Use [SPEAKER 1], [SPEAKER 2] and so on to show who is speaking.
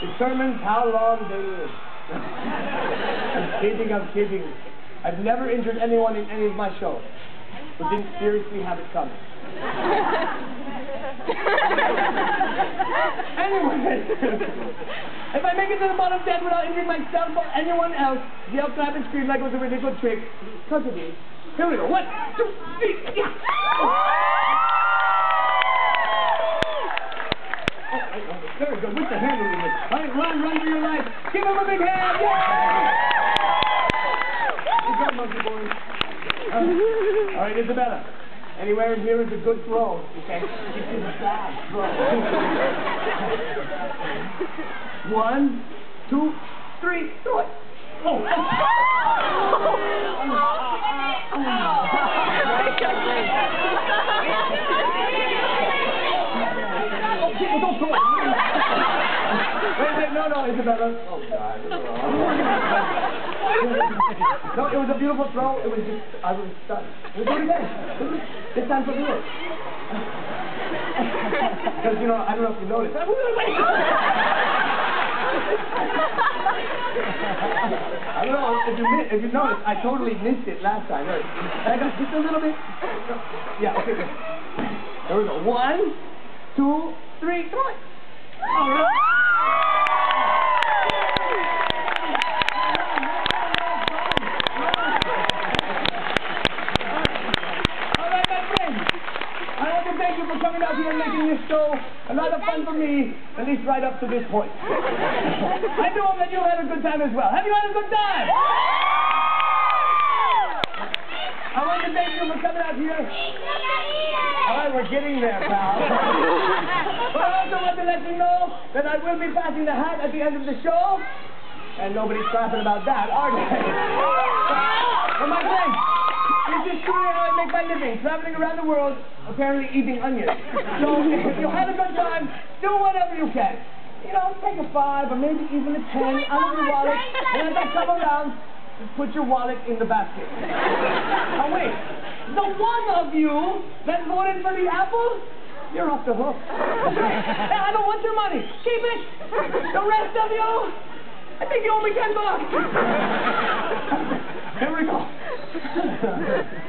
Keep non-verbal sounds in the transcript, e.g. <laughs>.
[SPEAKER 1] determines how long they live. I'm kidding, I'm kidding. I've never injured anyone in any of my shows, but didn't seriously have it coming. <laughs> anyway, <laughs> if I make it to the bottom dead without injuring myself or anyone else, yell, clap, and scream like it was a ridiculous trick, because of me. Here we go. One, two, three, yeah. <laughs> Oh, Very good. With the handle run, run for your life. Give him a big hand. Yeah! Good job, monkey boys. All right. All right, Isabella. Anywhere in here is a good throw. Okay? This is a bad throw. One, two, three, throw it. Oh. Oh, people don't throw it. Wait, wait, no, no, Isabella. Oh, God. <laughs> no, it was a beautiful throw. It was just, I was stunned. We'll do it again. This time for real. <laughs> Because, you know, I don't know if you noticed. <laughs> I don't know if you if you noticed, I totally missed it last time. Right? I got just a little bit. Yeah, okay. good. There we go. One, two, three, throw it. All right. All right, my friends. I want to thank you for coming out here and making this show a lot of fun for me, at least right up to this point. <laughs> I do hope that you had a good time as well. Have you had a good time? I want to thank you for coming out here. All right, we're getting there, pal. <laughs> but I also want to let you know that I will be passing the hat at the end of the show. And nobody's laughing about that, are they? <laughs> but my friends, this is truly how I make my living, traveling around the world, apparently eating onions. So if you had a good time, do whatever you can. You know, take a five or maybe even a ten out of your wallet, and as I come around, just put your wallet in the basket. Now wait, the one of you that voted for the apple, you're off the hook. Hey, I don't want your money. Keep it. The rest of you, I think you owe me ten bucks. <laughs> Here we go.
[SPEAKER 2] Hey! <laughs>